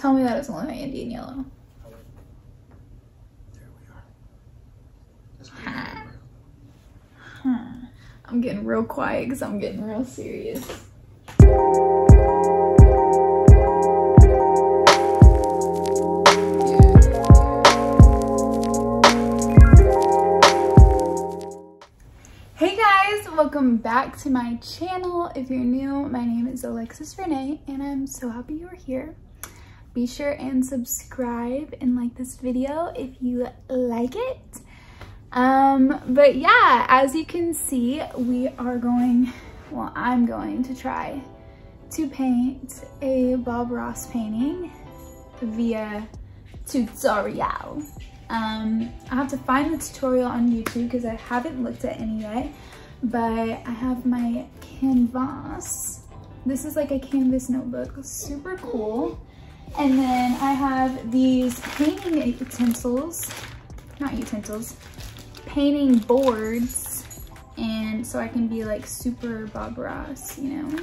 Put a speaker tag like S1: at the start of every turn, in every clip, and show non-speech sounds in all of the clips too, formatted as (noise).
S1: Tell me that it's only my Indian yellow.
S2: There we are.
S1: Huh. Huh. I'm getting real quiet because I'm getting real serious. Hey guys, welcome back to my channel. If you're new, my name is Alexis Renee and I'm so happy you're here. Be sure and subscribe and like this video if you like it. Um, but yeah, as you can see, we are going, well, I'm going to try to paint a Bob Ross painting via tutorial. Um, I have to find the tutorial on YouTube because I haven't looked at any yet, but I have my canvas. This is like a canvas notebook, super cool. And then I have these painting utensils, not utensils, painting boards. And so I can be like super Bob Ross, you know?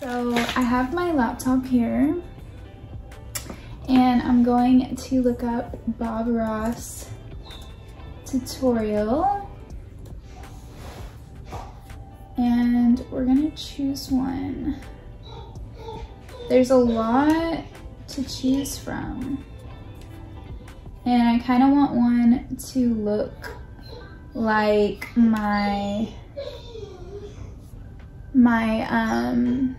S1: So I have my laptop here and I'm going to look up Bob Ross tutorial and we're gonna choose one. There's a lot to choose from. And I kind of want one to look like my my um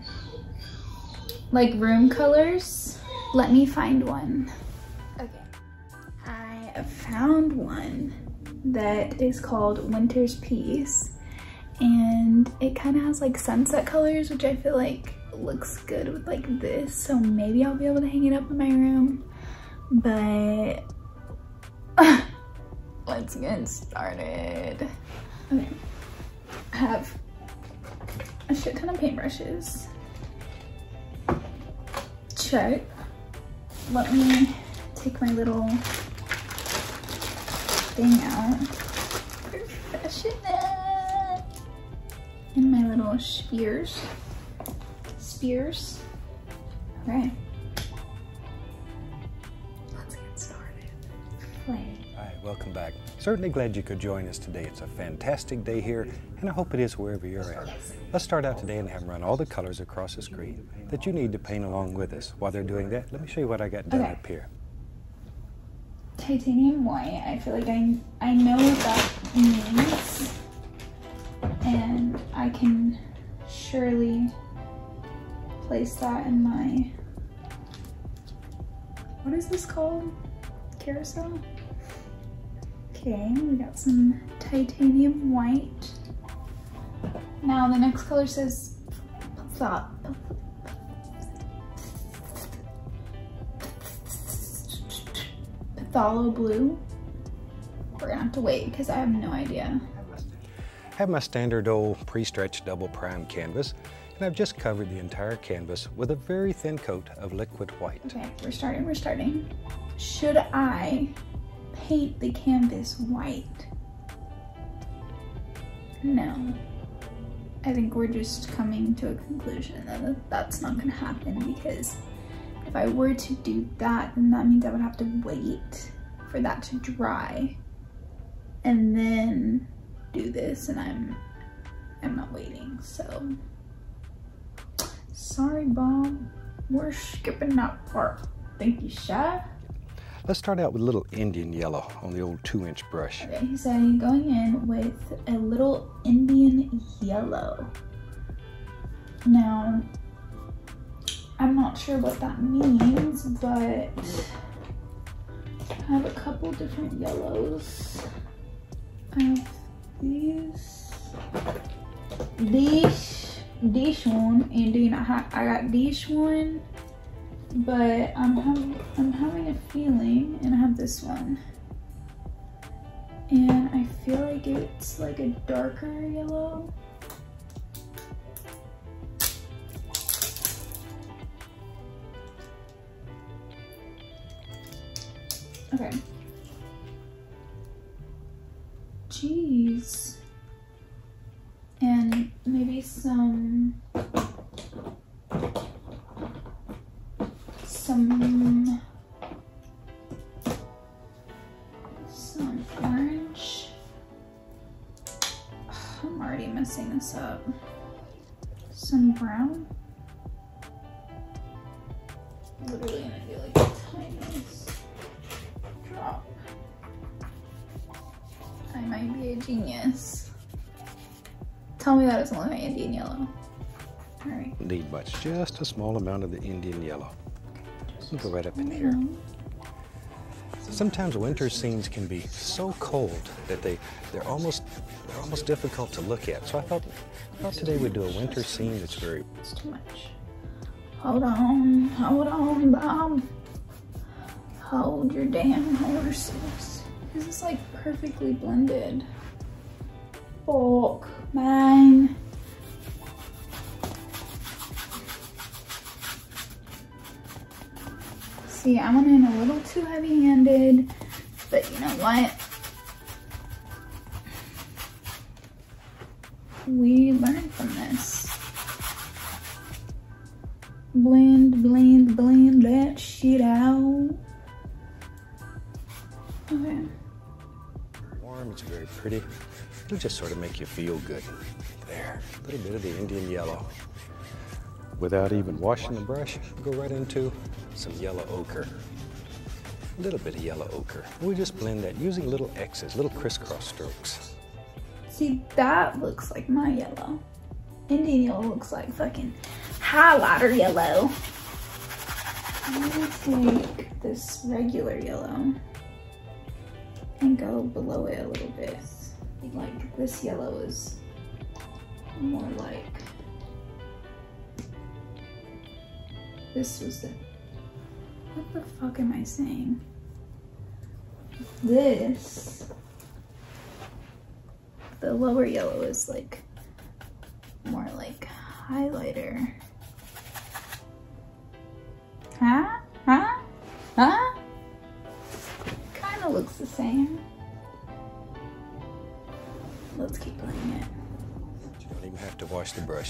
S1: like room colors. Let me find one. Okay, I found one that is called Winter's Peace and it kind of has like sunset colors which I feel like looks good with like this so maybe I'll be able to hang it up in my room but (laughs) let's get started. Okay, I have a shit ton of paintbrushes. Check let me take my little thing out. Professional. And my little spears. Spears. All right. Let's get started. Play.
S3: Hi, welcome back. Certainly glad you could join us today. It's a fantastic day here, and I hope it is wherever you're at. Let's start out today and have them run all the colors across the screen that you need to paint along with us. While they're doing that, let me show you what I got done
S1: Okay.
S3: up here.
S1: Titanium white. I feel like I, I know what that means. And I can surely place that in my, what is this called? Carousel? Okay, we got some titanium white. Now the next color says phthalo. Blue. We're gonna have to wait because I have no idea.
S3: I have my standard old pre-stretched double prime canvas, and I've just covered the entire canvas with a very thin coat of liquid white.
S1: Okay, we're starting, we're starting. Should I paint the canvas white? No. I think we're just coming to a conclusion that that's not gonna happen because if I were to do that, then that means I would have to wait for that to dry and then do this and I'm I'm not waiting, so sorry Bob. We're skipping that part. Thank you, chef.
S3: Let's start out with a little Indian yellow on the old two inch brush.
S1: Okay, he's saying going in with a little Indian yellow. Now, I'm not sure what that means, but I have a couple different yellows. I have these, this, this one, and then I, I got this one, but I'm having, I'm having a feeling, and I have this one. And I feel like it's like a darker yellow. Okay. Jeez. And maybe some some doesn't look like Indian yellow. All right.
S3: Need much, just a small amount of the Indian yellow. We'll go right up in here. Sometimes winter scenes can be so cold that they they're almost they're almost difficult to look at. So I thought I thought today we'd do a winter scene that's very
S1: It's too much. Hold on, hold on, Bob. Hold your damn horses. This is like perfectly blended. Fuck, man. See, I went in a little too heavy-handed, but you know what? We learned from this. Blend, blend, blend that shit out. Okay.
S3: warm, it's very pretty. It'll just sort of make you feel good. There, a little bit of the Indian yellow. Without even washing the brush, go right into some yellow ochre. A little bit of yellow ochre. We just blend that using little X's, little crisscross strokes.
S1: See, that looks like my yellow. Indian yellow looks like fucking highlighter yellow. Gonna take this regular yellow and go below it a little bit. This yellow is more like this was the what the fuck am I saying? This the lower yellow is like more like highlighter.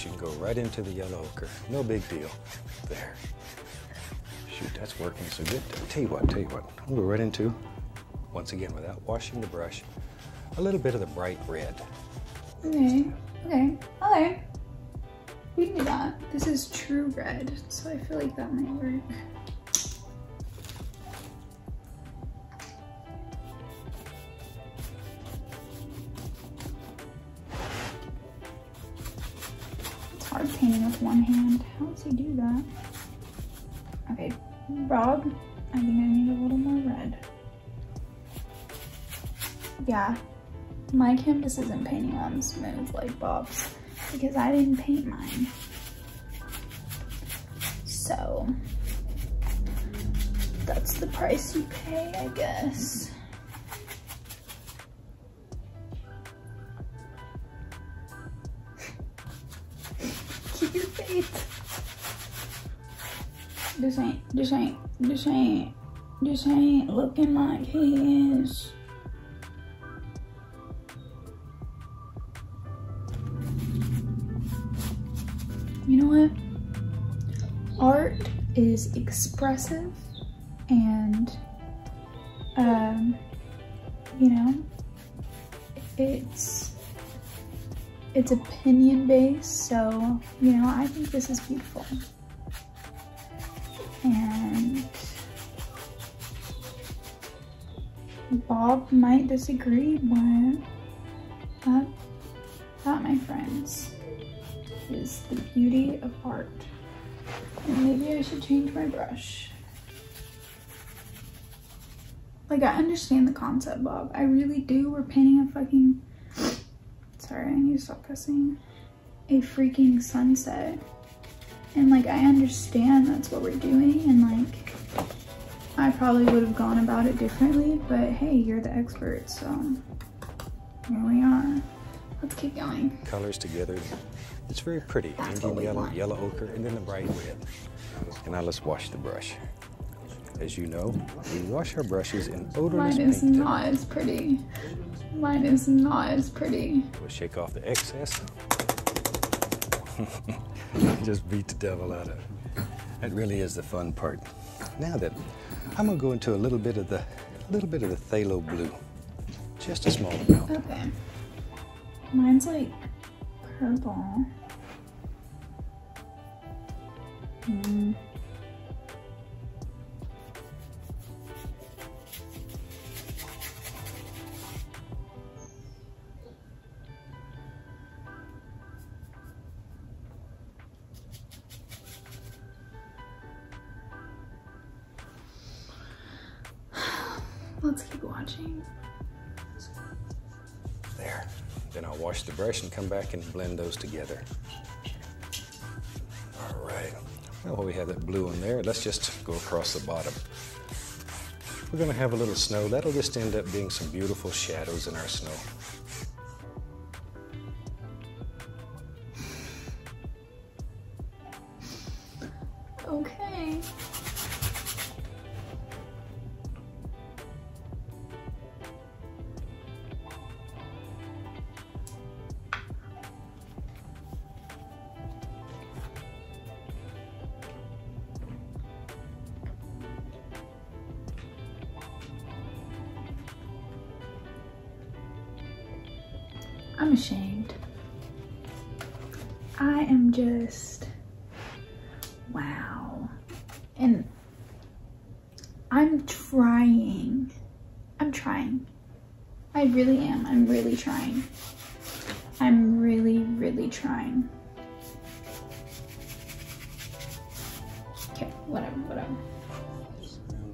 S3: You can go right into the yellow ochre. No big deal. There. Shoot, that's working so good. Tell you what, tell you what. I'll go right into, once again, without washing the brush, a little bit of the bright red.
S1: Okay, okay, okay. We can do that. This is true red, so I feel like that might work. Does he do that? Okay, Bob, I think I need a little more red. Yeah, my canvas isn't painting on smooth like Bob's because I didn't paint mine. So that's the price you pay, I guess. (laughs) Keep your face. This ain't, this ain't, this ain't, this ain't looking like he is. you know what? Art is expressive and, um, you know, it's it's opinion based. So you know, I think this is beautiful, and Bob might disagree, but that that, my friends is the beauty of art. And maybe I should change my brush. Like, I understand the concept, Bob. I really do. We're painting a fucking... Sorry, I need to stop cussing. A freaking sunset. And, like, I understand that's what we're doing. And, like, I probably would have gone about it differently. But, hey, you're the expert, so... Here we are. Let's keep going.
S3: Colors together. It's very pretty.
S1: That's
S3: Indian
S1: what we
S3: yellow,
S1: want.
S3: yellow ochre, and then the bright red. And now let's wash the brush. As you know, we wash our brushes in odorless
S1: Mine is
S3: paint.
S1: not as pretty. Mine is not as pretty.
S3: We'll shake off the excess. (laughs) Just beat the devil out of it. That really is the fun part. Now then, I'm gonna go into a little bit of the, a little bit of the phthalo blue, just a small amount.
S1: Okay. Mine's like purple. Mm. Let's keep watching.
S3: There. Then I'll wash the brush and come back and blend those together. All right. Well, while we have that blue in there, let's just go across the bottom. We're gonna have a little snow. That'll just end up being some beautiful shadows in our snow.
S1: I'm ashamed. I am just wow. And I'm trying. I'm trying. I really am. I'm really trying. I'm really, really trying. Okay, whatever, whatever.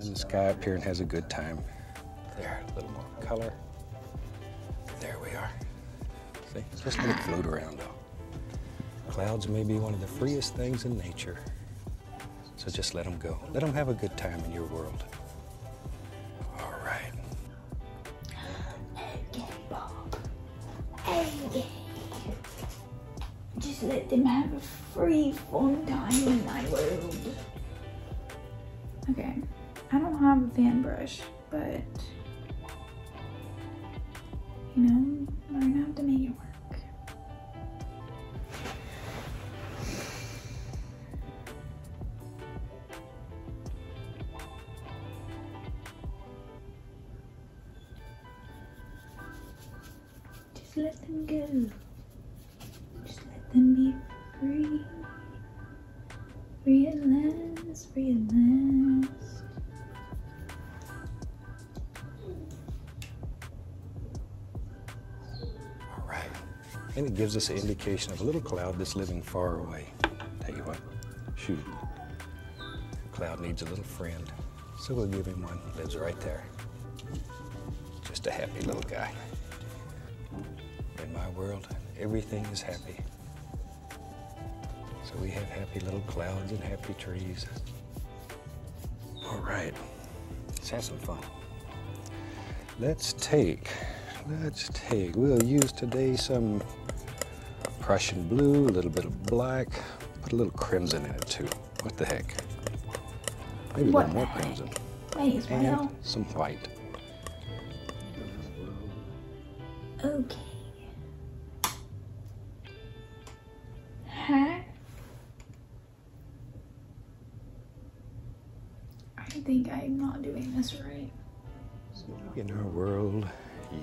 S3: And the sky up here and has a good time. There, a little more color. See, just let it float around though. Clouds may be one of the freest things in nature. So just let them go. Let them have a good time in your world. All right.
S1: Okay, Bob. Okay. Just let them have a free fun time in my world. Okay. I don't have a fan brush, but you know,
S3: gives us an indication of a little cloud that's living far away. Tell you what, shoot. Cloud needs a little friend. So we'll give him one. Lives right there. Just a happy little guy. In my world, everything is happy. So we have happy little clouds and happy trees. All right, let's have some fun. Let's take, let's take, we'll use today some Prussian blue, a little bit of black, put a little crimson in it too. What the heck? Maybe a
S1: What
S3: little more
S1: heck?
S3: crimson.
S1: As
S3: And
S1: well.
S3: some white.
S1: Okay. Huh? I think I'm not doing this right.
S3: In our world,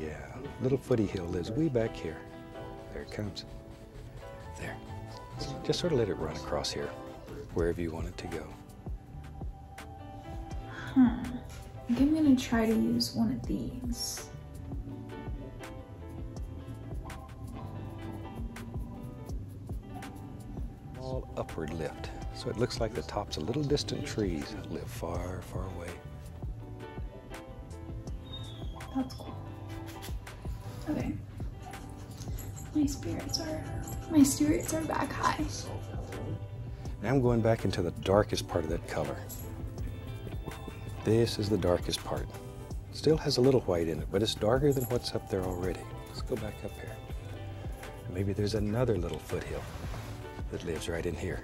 S3: yeah. Little footy hill lives way back here. There it comes. There. Just sort of let it run across here, wherever you want it to go.
S1: Huh. I think I'm gonna try to use one of these.
S3: All upward lift. So it looks like the tops of little distant trees live far, far away.
S1: That's cool. Okay. My spirits are my spirits are back high.
S3: Now I'm going back into the darkest part of that color. This is the darkest part. Still has a little white in it, but it's darker than what's up there already. Let's go back up here. Maybe there's another little foothill that lives right in here.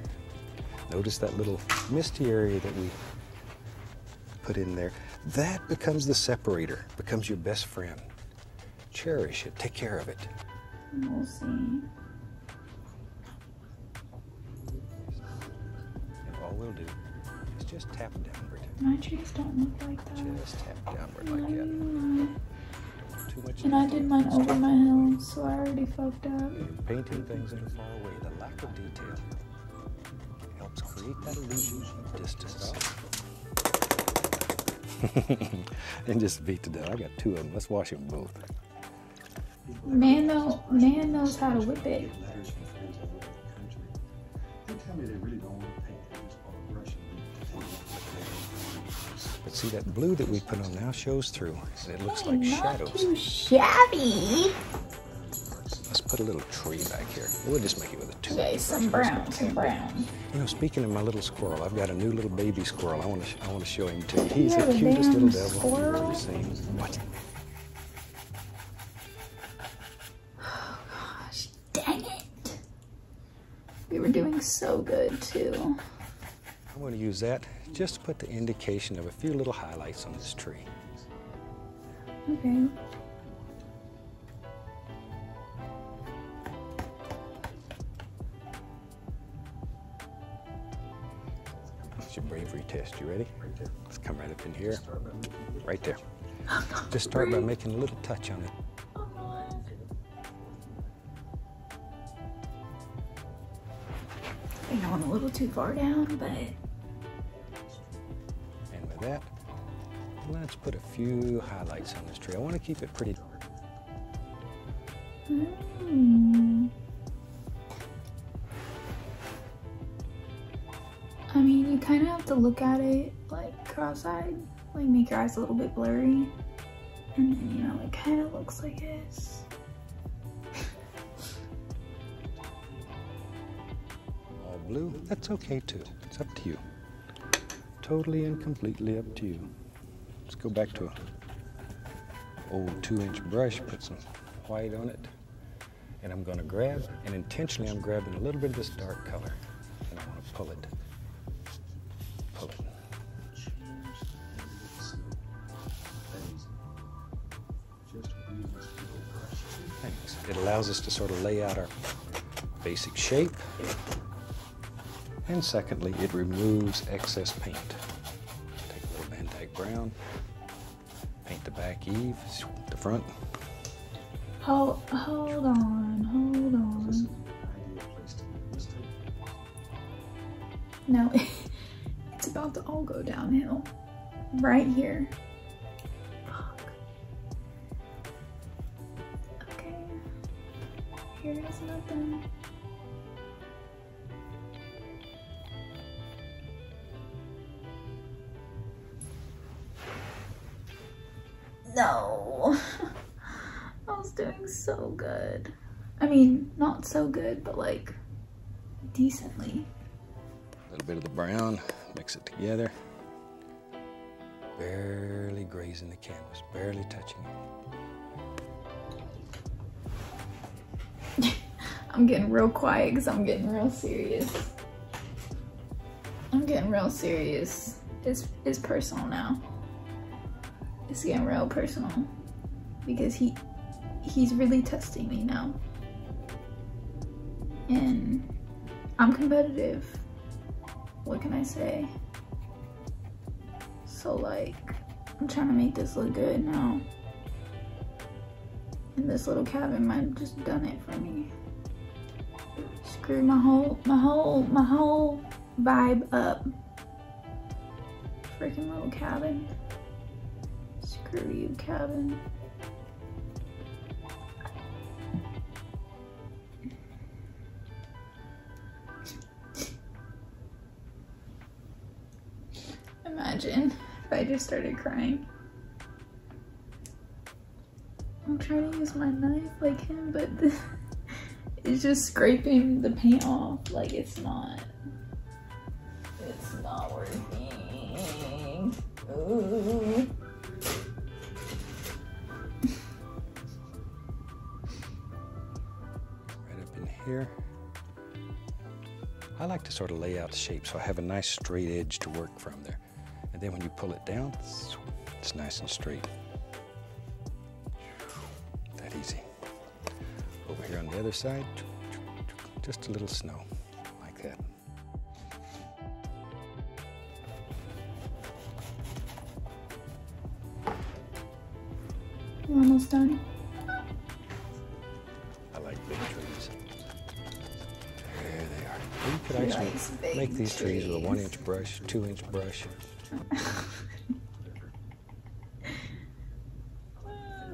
S3: Notice that little misty area that we put in there. That becomes the separator, becomes your best friend. Cherish it, take care of it.
S1: We'll see.
S3: And we'll do just tap downward.
S1: My trees don't look like that.
S3: Just tap downward like that. Too much.
S1: And I did mine over my hill, so I already fucked up.
S3: Painting things that are far away, the lack of detail helps create that illusion of distance. (laughs) and just beat the death. I got two of them. Let's wash them both.
S1: Man, know, man knows how to whip it.
S3: See that blue that we put on now shows through. And it looks
S1: Hey,
S3: like shadows.
S1: too shabby.
S3: Let's put a little tree back here. We'll just make it with a two.
S1: Okay, some brown, some brown.
S3: You know, speaking of my little squirrel, I've got a new little baby squirrel. I want to, I want to show him to you. He's the cutest little devil you've
S1: squirrel?
S3: ever seen. What?
S1: Oh gosh, dang it. We were doing so good too.
S3: I'm going to use that just to put the indication of a few little highlights on this tree.
S1: Okay.
S3: It's your bravery test. You ready? Let's come right up in here. Right there. (laughs) Just start by making a little touch on it.
S1: I know I'm a little too far down, but
S3: And with that, let's put a few highlights on this tree. I want to keep it pretty.
S1: mm. I mean, you kind of have to look at it like cross-eyed, like make your eyes a little bit blurry, and then you know it kind of looks like this.
S3: all blue, that's okay too. It's up to you. Totally and completely up to you. Let's go back to a old two inch brush, put some white on it. And I'm gonna grab, and intentionally I'm grabbing a little bit of this dark color. And I wanna pull it. Pull it. Thanks. It allows us to sort of lay out our basic shape. And secondly, it removes excess paint. Brown, paint the back eave, the front.
S1: Hold, hold on, hold on.
S2: Ideal place to make a mistake.
S1: No, (laughs) it's about to all go downhill. Right here. Fuck. Okay. Here is nothing. No. (laughs) I was doing so good. I mean, not so good, but like decently.
S3: A little bit of the brown, mix it together. Barely grazing the canvas, barely touching it. (laughs)
S1: I'm getting real quiet because I'm getting real serious. I'm getting real serious. It's it's personal now. It's getting real personal because he he's really testing me now. And I'm competitive. What can I say? So like I'm trying to make this look good now. And this little cabin might have just done it for me. Screw my whole my whole my whole vibe up. Freaking little cabin. Screw cabin. Imagine if I just started crying. I'm trying to use my knife like him, but (laughs) it's just scraping the paint off. Like it's not. It's not working. Ooh.
S3: here. I like to sort of lay out the shape so I have a nice straight edge to work from there. And then when you pull it down, it's nice and straight. That easy. Over here on the other side, just a little snow, like that.
S1: We're almost done.
S3: Make these trees with a one inch brush, two inch brush.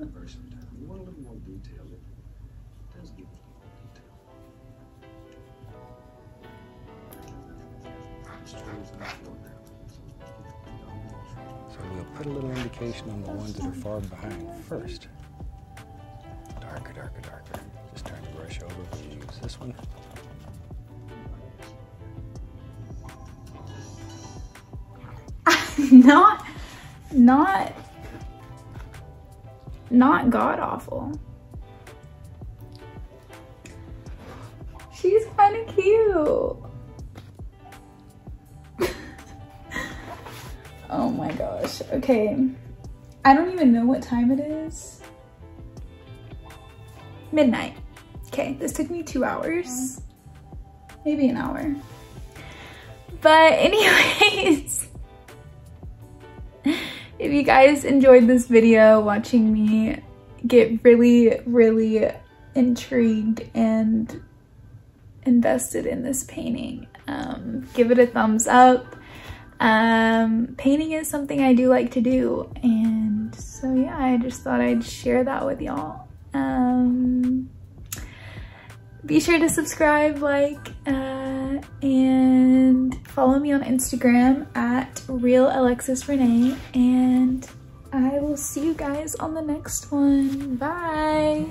S2: versatile. You want a little more detail. It does give us more detail. This tree is in the foreground, so it's supposed to be dominant tree.
S3: So we'll put a little indication on the ones that are far behind first. Darker, darker, darker. Just turn the brush over. We'll use this one. (laughs)
S1: not, not, not god awful. She's kind of cute. (laughs) oh my gosh. Okay. I don't even know what time it is. Midnight. Okay, this took me two hours. Mm-hmm. Maybe an hour. But (laughs) anyways, if you guys enjoyed this video watching me get really, really intrigued and invested in this painting, um, give it a thumbs up. Um, painting is something I do like to do. And so yeah, I just thought I'd share that with y'all. Um, be sure to subscribe, like, uh, and follow me on Instagram at Real Alexis Renee. And I will see you guys on the next one. Bye.